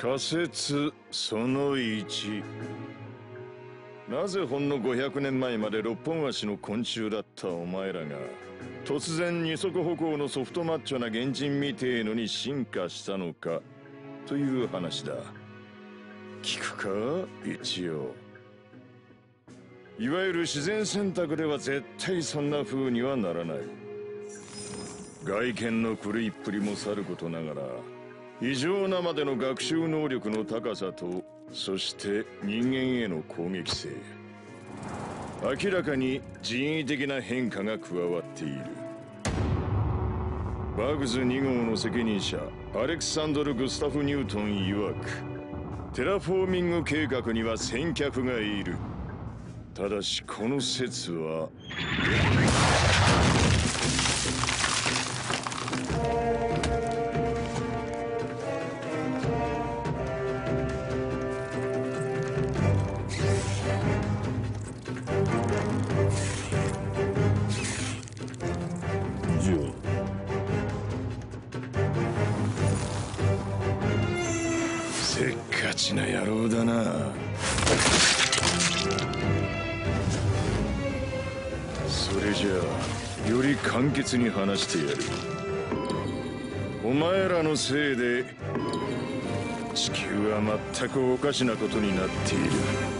仮説その1なぜほんの500年前まで六本足の昆虫だったお前らが突然二足歩行のソフトマッチョな原人みてえのに進化したのかという話だ。聞くか一応。いわゆる自然選択では絶対そんな風にはならない。外見の狂いっぷりもさることながら異常なまでの学習能力の高さとそして人間への攻撃性。明らかに人為的な変化が加わっている。バグズ2号の責任者アレクサンドル・グスタフ・ニュートン曰くテラフォーミング計画には先客がいる。ただしこの説はせっかちな野郎だな。それじゃあより簡潔に話してやる。お前らのせいで地球は全くおかしなことになっている。